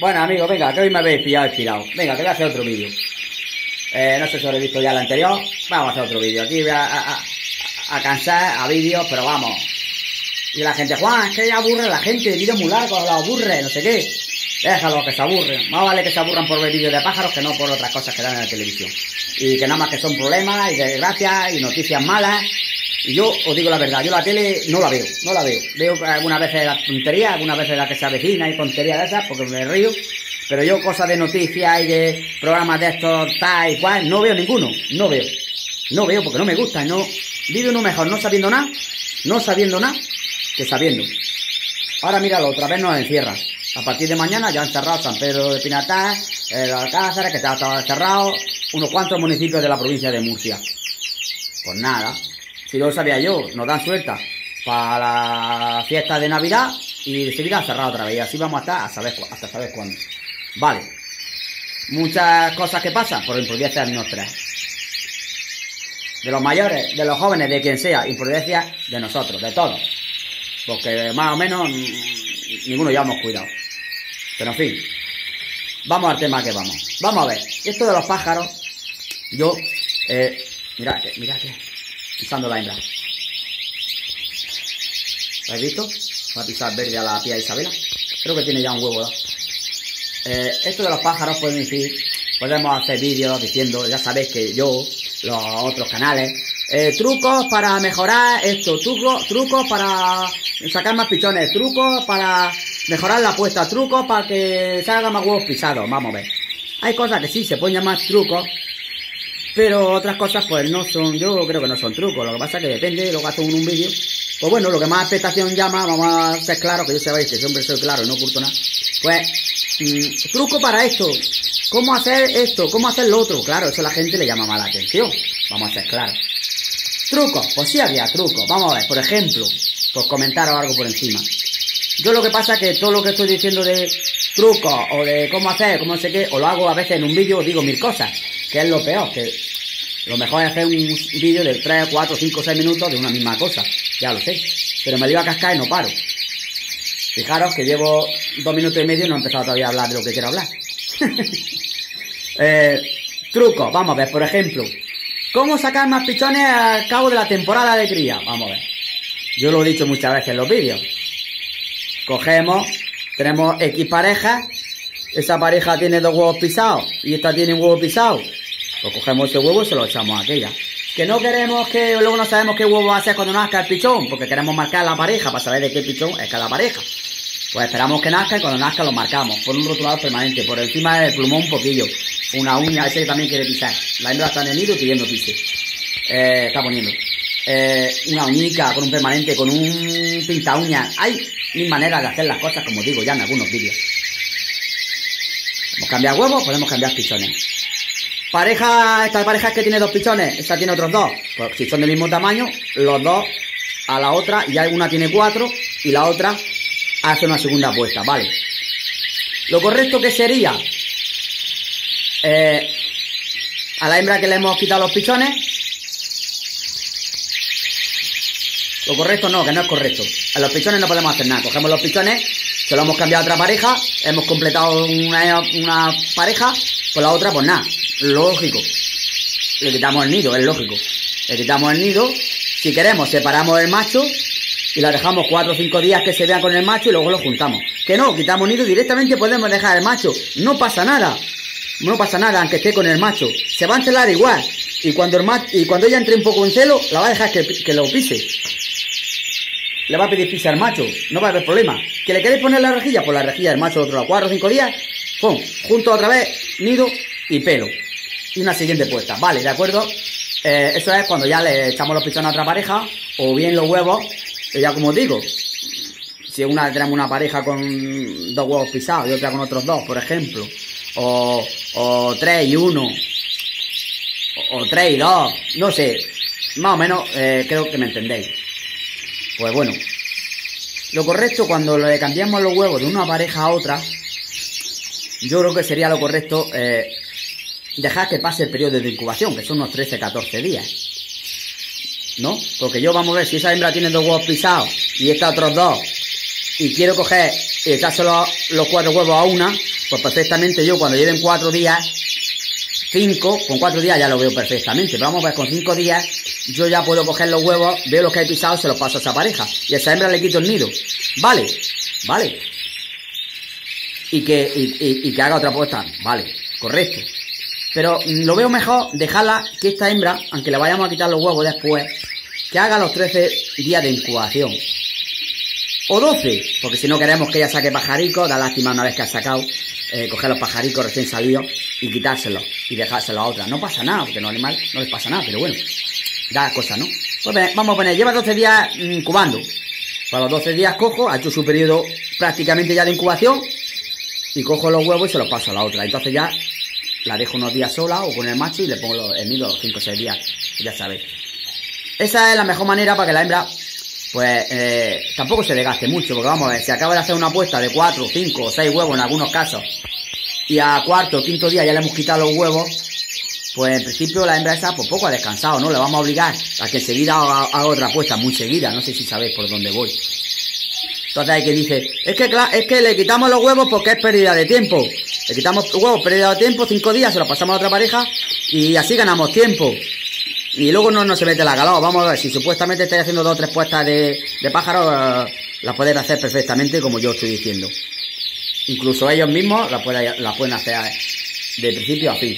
Bueno, amigos, venga, que hoy me habéis pillado inspirado. Venga, que voy a hacer otro vídeo. Eh, no sé si habéis visto ya el anterior. Vamos a hacer otro vídeo. Aquí voy a, cansar a vídeos, pero vamos. Y la gente, Juan, es que aburre la gente, vídeos muy largos, los aburre, no sé qué. Déjalo que se aburren. Más vale que se aburran por ver vídeos de pájaros que no por otras cosas que dan en la televisión. Y que nada más que son problemas y desgracias y noticias malas. Y yo os digo la verdad, yo la tele no la veo, no la veo. Veo algunas veces la tontería, algunas veces la que se avecina y tonterías de esas, porque me río. Pero yo cosas de noticias y de programas de estos tal y cual, no veo ninguno, no veo. No veo porque no me gusta, no. Vive uno mejor no sabiendo nada, no sabiendo nada, que sabiendo. Ahora míralo, otra vez nos encierra. A partir de mañana ya han cerrado San Pedro de Pinatar, el Alcázar, que está todo cerrado, unos cuantos municipios de la provincia de Murcia. Pues nada, si lo sabía yo, nos dan suelta para la fiesta de Navidad y seguirá cerrado otra vez. Y así vamos a estar a saber, hasta saber cuándo. Vale. Muchas cosas que pasan, por imprudencias nuestras. De los mayores, de los jóvenes, de quien sea, imprudencias de nosotros, de todos. Porque más o menos ninguno llevamos cuidado. Pero en fin, vamos al tema que vamos. Vamos a ver, esto de los pájaros, yo, eh, mirad, mirad, pisando la hembra. ¿Lo habéis visto? Va a pisar verde a la tía Isabela. Creo que tiene ya un huevo. Eh, esto de los pájaros pueden decir, podemos hacer vídeos diciendo, ya sabéis que yo, los otros canales, eh, trucos para mejorar esto, trucos, trucos para sacar más pichones, trucos para mejorar la puesta, trucos para que salga más huevos pisados, vamos a ver. Hay cosas que sí se pueden llamar trucos, pero otras cosas pues no son, yo creo que no son trucos, lo que pasa es que depende, lo que hace un vídeo. Pues bueno, lo que más expectación llama, vamos a ser claros, que yo sabéis que siempre soy claro no oculto nada. Pues, mmm, truco para esto, cómo hacer esto, cómo hacer lo otro. Claro, eso a la gente le llama mala atención, vamos a ser claros. Trucos, pues sí había trucos, vamos a ver, por ejemplo, pues comentaros algo por encima. Yo lo que pasa es que todo lo que estoy diciendo de trucos o de cómo hacer, cómo no sé qué, o lo hago a veces en un vídeo, digo mil cosas, que es lo peor, que lo mejor es hacer un vídeo de 3, 4, 5, 6 minutos de una misma cosa, ya lo sé, pero me lo iba a cascar y no paro. Fijaros que llevo dos minutos y medio y no he empezado todavía a hablar de lo que quiero hablar. eh, trucos, vamos a ver, por ejemplo, ¿cómo sacar más pichones al cabo de la temporada de cría? Vamos a ver. Yo lo he dicho muchas veces en los vídeos. Cogemos, tenemos X parejas, esa pareja tiene dos huevos pisados y esta tiene un huevo pisado. Pues cogemos ese huevo y se lo echamos a aquella. Que no queremos que luego no sabemos qué huevo va a ser cuando nazca el pichón, porque queremos marcar la pareja para saber de qué pichón es cada pareja. Pues esperamos que nazca y cuando nazca lo marcamos, por un rotulador permanente, por encima del plumón un poquillo. Una uña, ese también quiere pisar. La hembra está en el nido pidiendo pise. Eh, está poniendo. Eh, una uñica con un permanente, con un pinta uña. Hay mil maneras de hacer las cosas, como digo ya en algunos vídeos. Podemos cambiar huevos, podemos cambiar pichones. Pareja, esta pareja que tiene dos pichones, esta tiene otros dos. Pues si son del mismo tamaño, los dos a la otra, y una tiene cuatro y la otra hace una segunda apuesta, ¿vale? Lo correcto que sería eh, a la hembra que le hemos quitado los pichones. Lo correcto no, que no es correcto. A los pichones no podemos hacer nada. Cogemos los pichones, se lo hemos cambiado a otra pareja, hemos completado una, una pareja, pues la otra, pues nada, lógico. Le quitamos el nido, es lógico. Le quitamos el nido. Si queremos, separamos el macho y la dejamos cuatro o cinco días que se vea con el macho y luego lo juntamos. Que no, quitamos nido directamente podemos dejar el macho. No pasa nada. No pasa nada, aunque esté con el macho. Se va a encelar igual. Y cuando el macho, y cuando ella entre un poco en celo, la va a dejar que, lo pise. Le va a pedir pise al macho. No va a haber problema. ¿Que le queréis poner la rejilla? Pues la rejilla del macho otro cuatro o cinco días. Pum, junto otra vez, nido y pelo. Y una siguiente puesta. Vale, ¿de acuerdo? Eh, eso es cuando ya le echamos los pichones a otra pareja. O bien los huevos ya como digo, si una tenemos una pareja con dos huevos pisados y otra con otros dos, por ejemplo, o, tres y uno, o, o, tres y dos, no sé, más o menos eh, creo que me entendéis. Pues bueno, lo correcto cuando le cambiamos los huevos de una pareja a otra, yo creo que sería lo correcto eh, dejar que pase el periodo de incubación, que son unos 13-14 días. ¿no? Porque yo vamos a ver si esa hembra tiene dos huevos pisados y esta otros dos y quiero coger y echárselo los cuatro huevos a una, pues perfectamente yo cuando lleven cuatro días, cinco, con cuatro días ya lo veo perfectamente. Pero vamos a ver, con cinco días yo ya puedo coger los huevos, veo los que he pisado, se los paso a esa pareja. Y a esa hembra le quito el nido. Vale, vale. Y que, y, que haga otra puesta. Vale, correcto. Pero lo veo mejor dejarla que esta hembra, aunque le vayamos a quitar los huevos después, que haga los 13 días de incubación. O 12, porque si no queremos que ella saque pajaricos, da lástima una vez que ha sacado, eh, coger los pajaricos recién salidos y quitárselos y dejárselos a otra. No pasa nada, porque los animales no les pasa nada, pero bueno, da cosa, ¿no? Pues vamos a poner, lleva 12 días incubando. Para los 12 días cojo, ha hecho su periodo prácticamente ya de incubación y cojo los huevos y se los paso a la otra. Entonces ya la dejo unos días sola o con el macho y le pongo el nido 5 o 6 días, ya sabéis. Esa es la mejor manera para que la hembra, pues, eh, tampoco se desgaste mucho, porque vamos a ver, si acaba de hacer una apuesta de 4, 5 o 6 huevos en algunos casos, y a cuarto o quinto día ya le hemos quitado los huevos, pues en principio la hembra esa, pues poco ha descansado, ¿no? Le vamos a obligar a que enseguida haga, otra apuesta, muy seguida, no sé si sabéis por dónde voy. Entonces hay que dice, es que es que le quitamos los huevos porque es pérdida de tiempo. Le quitamos huevos, pérdida de tiempo, cinco días, se los pasamos a otra pareja y así ganamos tiempo. Y luego no, no se mete la calor. Vamos a ver, si supuestamente estáis haciendo dos o tres puestas de, pájaros, eh, las podéis hacer perfectamente como yo estoy diciendo. Incluso ellos mismos las pueden, las pueden hacer de principio a fin.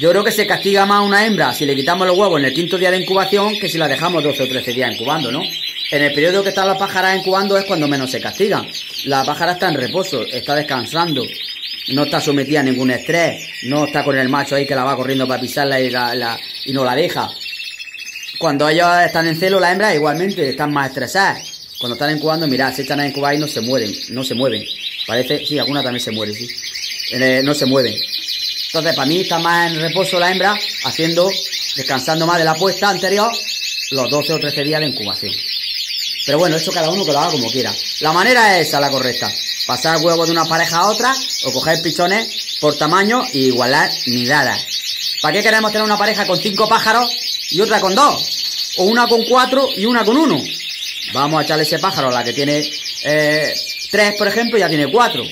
Yo creo que se castiga más a una hembra si le quitamos los huevos en el quinto día de incubación que si la dejamos 12 o 13 días incubando, ¿no? En el periodo que están las pájaras incubando es cuando menos se castigan. La pájara está en reposo, está descansando no está sometida a ningún estrés, no está con el macho ahí que la va corriendo para pisarla y, la, no la deja. Cuando ellos están en celo, las hembras igualmente están más estresadas. Cuando están incubando, mirad, se echan a incubar y no se mueren, no se mueven. Parece, sí, alguna también se muere, sí. Eh, no se mueven. Entonces, para mí está más en reposo la hembra, haciendo, descansando más de la puesta anterior, los 12 o 13 días de incubación. Pero bueno, eso cada uno que lo haga como quiera. La manera es esa, la correcta pasar huevos de una pareja a otra o coger pichones por tamaño y igualar nidadas. ¿Para qué queremos tener una pareja con cinco pájaros y otra con dos? O una con cuatro y una con uno. Vamos a echarle ese pájaro a la que tiene eh, tres, por ejemplo, ya tiene cuatro.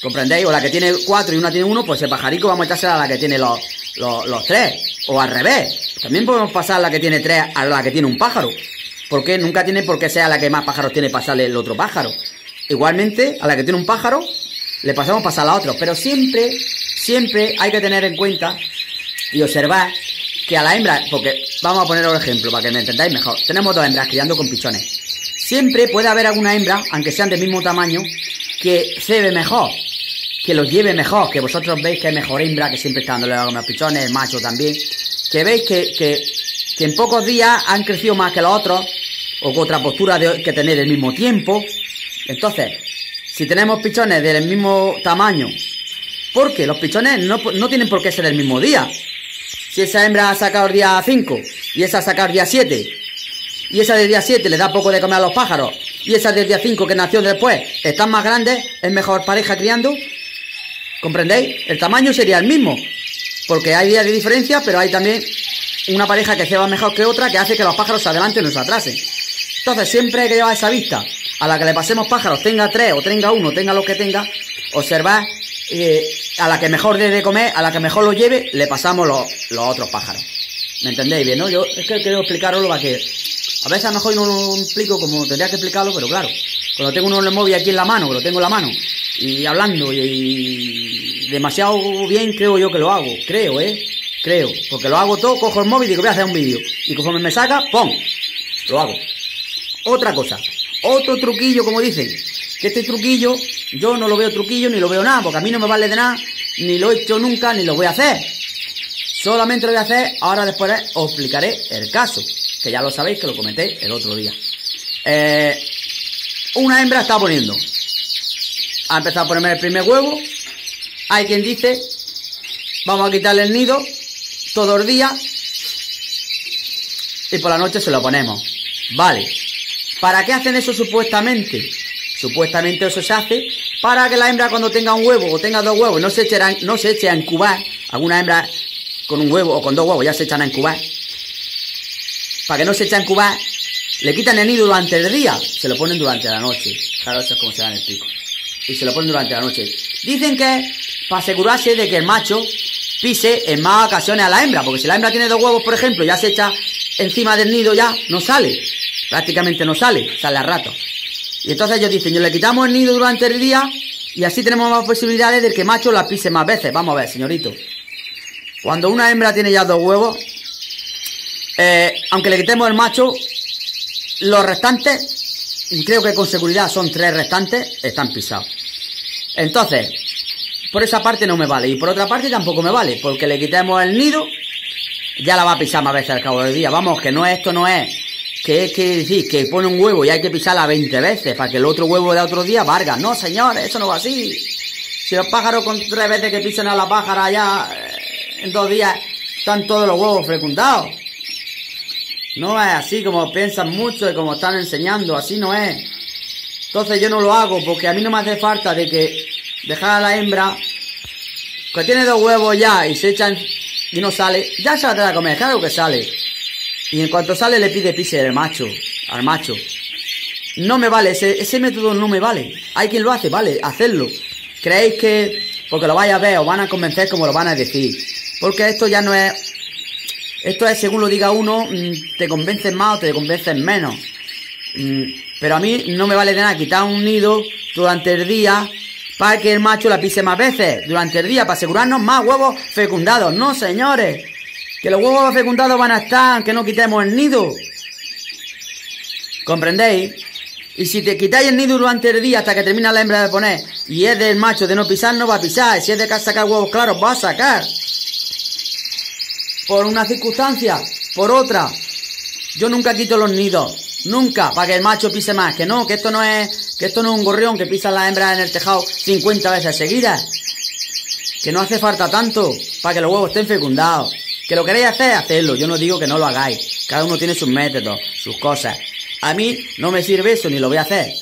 ¿Comprendéis? O la que tiene cuatro y una tiene uno, pues ese pajarico vamos a echársela a la que tiene los, los, tres. O al revés. También podemos pasar la que tiene tres a la que tiene un pájaro. Porque nunca tiene por qué ser la que más pájaros tiene pasarle el otro pájaro. Igualmente, a la que tiene un pájaro, le pasamos pasar a otro. Pero siempre, siempre hay que tener en cuenta y observar que a la hembra, porque vamos a poner un ejemplo para que me entendáis mejor. Tenemos dos hembras criando con pichones. Siempre puede haber alguna hembra, aunque sean del mismo tamaño, que cebe mejor, que los lleve mejor, que vosotros veis que es mejor hembra, que siempre está dándole a los pichones, el macho también, que veis que, que, que en pocos días han crecido más que los otros, o con otra postura de, que tener el mismo tiempo, entonces, si tenemos pichones del mismo tamaño, porque los pichones no, tienen por qué ser el mismo día. Si esa hembra ha sacado el día 5 y esa ha sacado el día 7, y esa del día 7 le da poco de comer a los pájaros, y esa del día 5 que nació después están más grandes, es mejor pareja criando. ¿Comprendéis? El tamaño sería el mismo, porque hay días de diferencia, pero hay también una pareja que se va mejor que otra que hace que los pájaros se adelanten no se atrasen. Entonces siempre hay que llevar esa vista a la que le pasemos pájaros, tenga tres o tenga uno, tenga lo que tenga, observar a la que mejor dé de comer, a la que mejor lo lleve, le pasamos los, otros pájaros. ¿Me entendéis bien, no? Yo es que quiero explicaroslo para que... A veces a lo mejor no lo explico como tendría que explicarlo, pero claro, cuando tengo uno el móvil aquí en la mano, que lo tengo en la mano, y hablando, y, demasiado bien creo yo que lo hago, creo, ¿eh? Creo, porque lo hago todo, cojo el móvil y digo voy a hacer un vídeo, y conforme me saca, ¡pum! Lo hago. Otra cosa, otro truquillo, como dicen. Que este truquillo, yo no lo veo truquillo ni lo veo nada, porque a mí no me vale de nada, ni lo he hecho nunca, ni lo voy a hacer. Solamente lo voy a hacer, ahora después os explicaré el caso, que ya lo sabéis que lo comenté el otro día. Eh, una hembra está poniendo. Ha empezado a ponerme el primer huevo. Hay quien dice, vamos a quitarle el nido todos los días y por la noche se lo ponemos. Vale, ¿Para qué hacen eso supuestamente? Supuestamente eso se hace para que la hembra cuando tenga un huevo o tenga dos huevos no se, eche a, no se eche a incubar. Alguna hembra con un huevo o con dos huevos ya se echan a incubar. Para que no se eche a incubar le quitan el nido durante el día, se lo ponen durante la noche. Claro, eso es como se da en el pico. Y se lo ponen durante la noche. Dicen que para asegurarse de que el macho pise en más ocasiones a la hembra, porque si la hembra tiene dos huevos, por ejemplo, ya se echa encima del nido ya, no sale. Prácticamente no sale, sale a rato. Y entonces ellos dicen, yo le quitamos el nido durante el día y así tenemos más posibilidades de que macho la pise más veces. Vamos a ver, señorito. Cuando una hembra tiene ya dos huevos, eh, aunque le quitemos el macho, los restantes, creo que con seguridad son tres restantes, están pisados. Entonces, por esa parte no me vale. Y por otra parte tampoco me vale, porque le quitemos el nido, ya la va a pisar más veces al cabo del día. Vamos, que no es esto, no es que es que decir que pone un huevo y hay que pisarla 20 veces para que el otro huevo de otro día valga. No, señores, eso no va así. Si los pájaros con tres veces que pisan a la pájara ya eh, en dos días están todos los huevos fecundados. No es así como piensan mucho y como están enseñando, así no es. Entonces yo no lo hago porque a mí no me hace falta de que dejar a la hembra que tiene dos huevos ya y se echan y no sale, ya se la trae a comer, claro que sale. Y en cuanto sale le pide pise al macho, al macho. No me vale, ese, método no me vale. Hay quien lo hace, vale, hacerlo. ¿Creéis que porque lo vaya a ver os van a convencer como lo van a decir? Porque esto ya no es... Esto es, según lo diga uno, mm, te convencen más o te convencen menos. Mm, pero a mí no me vale de nada quitar un nido durante el día para que el macho la pise más veces durante el día, para asegurarnos más huevos fecundados. No, señores. Que los huevos fecundados van a estar, que no quitemos el nido. ¿Comprendéis? Y si te quitáis el nido durante el día hasta que termina la hembra de poner y es del macho de no pisar, no va a pisar. Si es de sacar huevos claros, va a sacar. Por una circunstancia, por otra. Yo nunca quito los nidos. Nunca, para que el macho pise más. Que no, que esto no es, que esto no es un gorrión que pisa la hembra en el tejado 50 veces seguidas. Que no hace falta tanto para que los huevos estén fecundados. Que lo queréis hacer, hacerlo. Yo no digo que no lo hagáis. Cada uno tiene sus métodos, sus cosas. A mí no me sirve eso ni lo voy a hacer.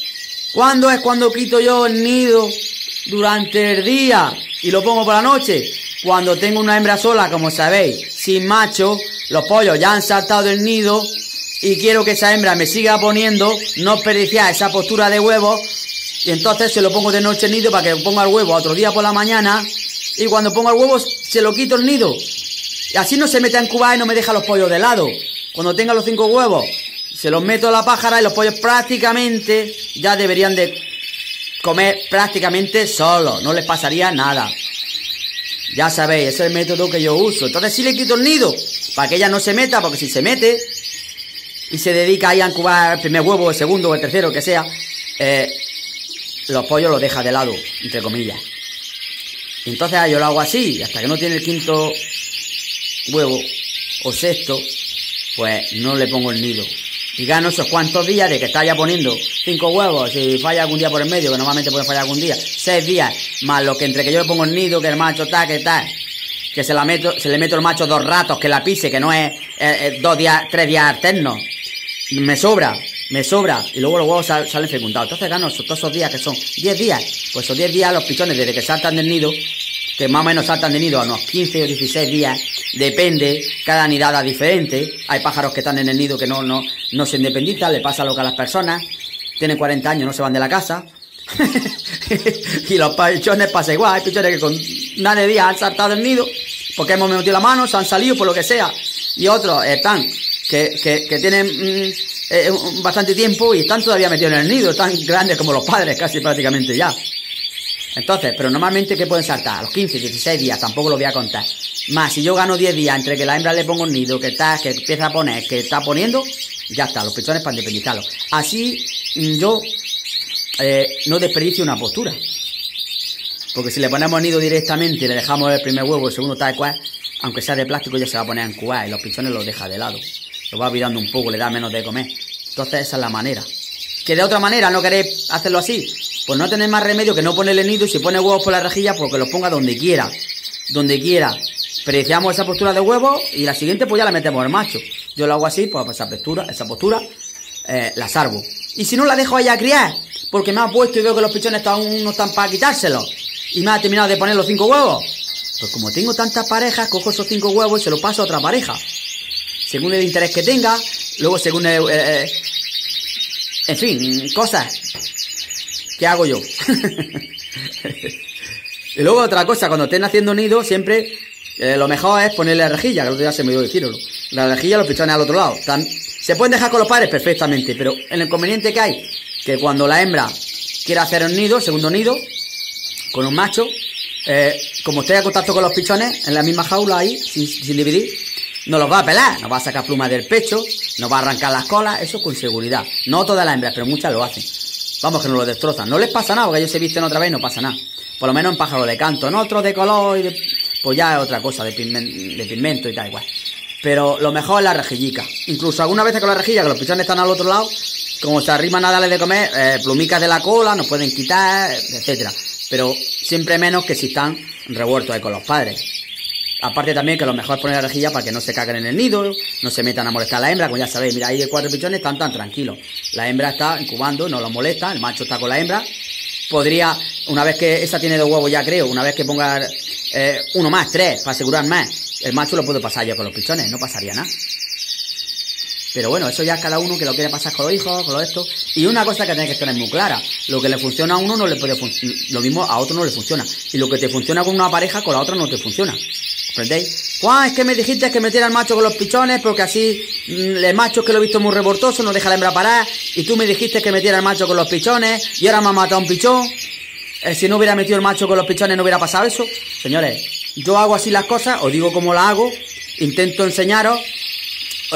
¿Cuándo es cuando quito yo el nido? Durante el día y lo pongo por la noche. Cuando tengo una hembra sola, como sabéis, sin macho, los pollos ya han saltado del nido y quiero que esa hembra me siga poniendo, no perdiciar esa postura de huevo y entonces se lo pongo de noche el nido para que ponga el huevo otro día por la mañana y cuando ponga el huevo se lo quito el nido así no se mete en Cuba y no me deja los pollos de lado. Cuando tenga los cinco huevos, se los meto a la pájara y los pollos prácticamente ya deberían de comer prácticamente solos. No les pasaría nada. Ya sabéis, ese es el método que yo uso. Entonces sí le quito el nido, para que ella no se meta, porque si se mete y se dedica ahí a incubar el primer huevo, el segundo o el tercero, que sea, eh, los pollos los deja de lado, entre comillas. Entonces yo lo hago así, hasta que no tiene el quinto huevo o sexto, pues no le pongo el nido. Y gano esos cuantos días de que está ya poniendo cinco huevos, si falla algún día por el medio, que normalmente puede fallar algún día, seis días, más lo que entre que yo le pongo el nido, que el macho está, que tal, que se la meto, se le meto el macho dos ratos, que la pise, que no es dos días, tres días alternos. Me sobra, me sobra, y luego los huevos salen fecundados. Entonces gano esos, todos esos días que son diez días, pues esos diez días los pichones desde que saltan del nido, que más o menos saltan de nido a unos 15 o 16 días, depende, cada nidada diferente, hay pájaros que están en el nido que no, no, no se independizan, le pasa lo que a las personas, tienen 40 años, no se van de la casa, y los pichones pasa igual, hay pichones que con nada de días han saltado del nido, porque hemos metido la mano, se han salido por lo que sea, y otros están, que, que, que tienen mm, eh, bastante tiempo y están todavía metidos en el nido, están grandes como los padres casi prácticamente ya. Entonces, pero normalmente que pueden saltar a los 15, 16 días, tampoco lo voy a contar. Más, si yo gano 10 días entre que la hembra le pongo un nido, que está, que empieza a poner, que está poniendo, ya está, los pichones para independizarlos. Así mm, yo eh, no desperdicio una postura. Porque si le ponemos nido directamente y le dejamos el primer huevo, el segundo tal cual, aunque sea de plástico, ya se va a poner en cuba y los pichones los deja de lado. Lo va olvidando un poco, le da menos de comer. Entonces esa es la manera. Que de otra manera no queréis hacerlo así, pues no tenéis más remedio que no ponerle nido y si pone huevos por la rejilla, pues que los ponga donde quiera. Donde quiera. Preciamos esa postura de huevo y la siguiente pues ya la metemos al macho. Yo lo hago así, pues esa postura, esa postura, eh, la salvo. Y si no la dejo ahí a criar, porque me ha puesto y veo que los pichones aún no están para quitárselo, y me ha terminado de poner los cinco huevos, pues como tengo tantas parejas, cojo esos cinco huevos y se los paso a otra pareja. Según el interés que tenga, luego según el, eh, En fin, cosas. ¿Qué hago yo? y luego otra cosa, cuando estén haciendo nido, siempre eh, lo mejor es ponerle rejilla, que el otro día se me dio decirlo. La rejilla los pichones al otro lado. se pueden dejar con los padres perfectamente, pero el inconveniente que hay, que cuando la hembra quiere hacer un nido, segundo nido, con un macho, eh, como esté en contacto con los pichones, en la misma jaula ahí, sin, dividir, no los va a pelar, nos va a sacar plumas del pecho, nos va a arrancar las colas, eso con seguridad. No todas las hembras, pero muchas lo hacen. Vamos, que no lo destrozan. No les pasa nada, porque ellos se visten otra vez y no pasa nada. Por lo menos en pájaro de canto, en otros de color y de... Pues ya es otra cosa, de, pigmento y tal igual. Pero lo mejor es la rejillica. Incluso algunas veces con la rejilla, que los pichones están al otro lado, como se arriman a darle de comer, eh, plumicas de la cola, nos pueden quitar, etcétera. Pero siempre menos que si están revueltos ahí con los padres. Aparte también que lo mejor es poner la rejilla para que no se caguen en el nido, no se metan a molestar a la hembra, como ya sabéis, mira, ahí de cuatro pichones están tan tranquilos. La hembra está incubando, no los molesta, el macho está con la hembra. Podría, una vez que esa tiene dos huevos ya creo, una vez que ponga eh, uno más, tres, para asegurar más, el macho lo puede pasar ya con los pichones, no pasaría nada. Pero bueno, eso ya cada uno que lo quiere pasar con los hijos, con los esto. Y una cosa que tiene que tener muy clara, lo que le funciona a uno no le puede funcionar, lo mismo a otro no le funciona. Y lo que te funciona con una pareja, con la otra no te funciona. ¿Comprendéis? Juan, es que me dijiste que metiera al macho con los pichones porque así mm, el macho que lo he visto muy revoltoso no deja la hembra parar. Y tú me dijiste que metiera al macho con los pichones y ahora me ha matado un pichón. Eh, si no hubiera metido el macho con los pichones no hubiera pasado eso. Señores, yo hago así las cosas, os digo cómo las hago, intento enseñaros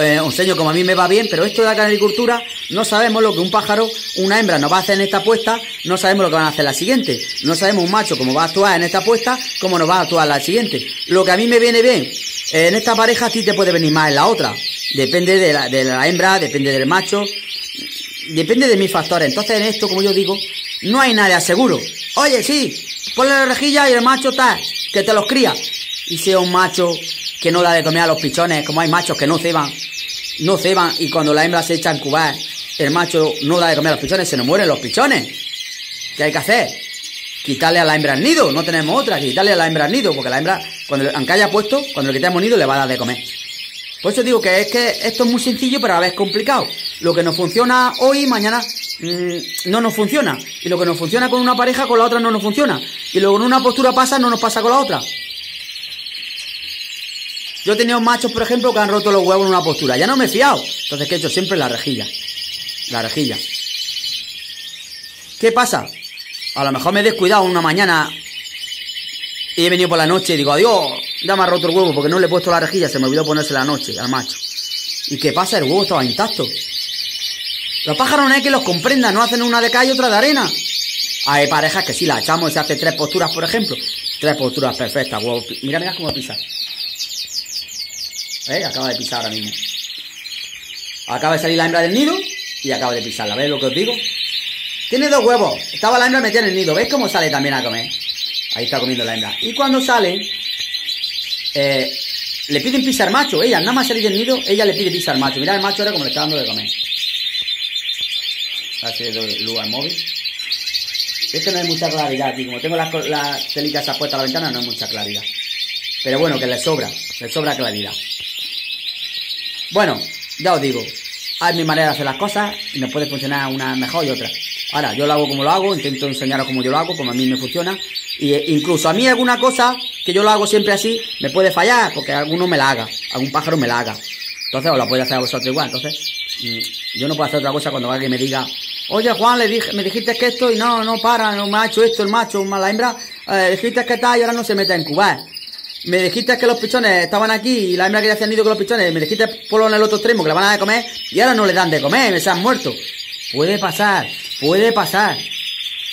eh, os enseño como a mí me va bien, pero esto de la agricultura no sabemos lo que un pájaro, una hembra nos va a hacer en esta puesta, no sabemos lo que van a hacer la siguiente, no sabemos un macho cómo va a actuar en esta puesta, cómo nos va a actuar la siguiente. Lo que a mí me viene bien en esta pareja, a ti te puede venir más en la otra. Depende de la, de la hembra, depende del macho, depende de mis factores. Entonces en esto, como yo digo, no hay nada seguro. Oye, sí, ponle la rejilla y el macho está, que te los cría. Y sea un macho que no da de comer a los pichones, como hay machos que no ceban, no ceban y cuando la hembra se echa cubar, el macho no da de comer a los pichones, se nos mueren los pichones. ¿Qué hay que hacer? Quitarle a la hembra el nido, no tenemos otra, quitarle a la hembra el nido, porque la hembra, cuando aunque haya puesto, cuando le quitemos nido le va a dar de comer. Por eso digo que es que esto es muy sencillo, pero a la vez complicado. Lo que nos funciona hoy, mañana mm, no nos funciona. Y lo que nos funciona con una pareja, con la otra no nos funciona. Y luego en una postura pasa, no nos pasa con la otra. Yo he tenido machos, por ejemplo, que han roto los huevos en una postura. Ya no me he fiado. Entonces, ¿qué he hecho? Siempre la rejilla. La rejilla. ¿Qué pasa? A lo mejor me he descuidado una mañana y he venido por la noche y digo, adiós, ya me ha roto el huevo porque no le he puesto la rejilla, se me olvidó ponerse la noche al macho. ¿Y qué pasa? El huevo estaba intacto. Los pájaros no hay que los comprendan, no hacen una de calle y otra de arena. Hay parejas que sí la echamos se hace tres posturas, por ejemplo. Tres posturas perfectas, huevo. Mira, mira cómo pisa. ¿Eh? Acaba de pisar ahora mismo. Acaba de salir la hembra del nido y acaba de pisarla. ¿Veis lo que os digo? Tiene dos huevos. Estaba la hembra metida en el nido. ¿Veis cómo sale también a comer? Ahí está comiendo la hembra. Y cuando sale, eh, le piden pisar macho. Ella, nada más salir del nido, ella le pide pisar macho. Mira el macho ahora como le está dando de comer. Así de luz al móvil. Es que no hay mucha claridad aquí. Como tengo las, las telitas puestas a la ventana, no hay mucha claridad. Pero bueno, que le sobra. Le sobra claridad. Bueno, ya os digo, hay mi manera de hacer las cosas y me puede funcionar una mejor y otra. Ahora, yo lo hago como lo hago, intento enseñaros como yo lo hago, como a mí me funciona. Y incluso a mí alguna cosa que yo lo hago siempre así, me puede fallar, porque alguno me la haga, algún pájaro me la haga. Entonces, os la puede hacer a vosotros igual. Entonces, mm, yo no puedo hacer otra cosa cuando alguien me diga, oye Juan, le dije, me dijiste que esto y no, no para, no me ha hecho esto el macho, la hembra, eh, dijiste que está y ahora no se mete en cubar me dijiste que los pichones estaban aquí y la hembra que ya se han ido con los pichones, me dijiste por en el otro extremo que le van a comer y ahora no le dan de comer, me se han muerto. Puede pasar, puede pasar.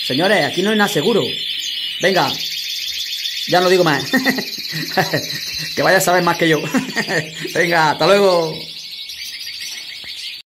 Señores, aquí no hay nada seguro. Venga, ya no digo más. que vaya a saber más que yo. Venga, hasta luego.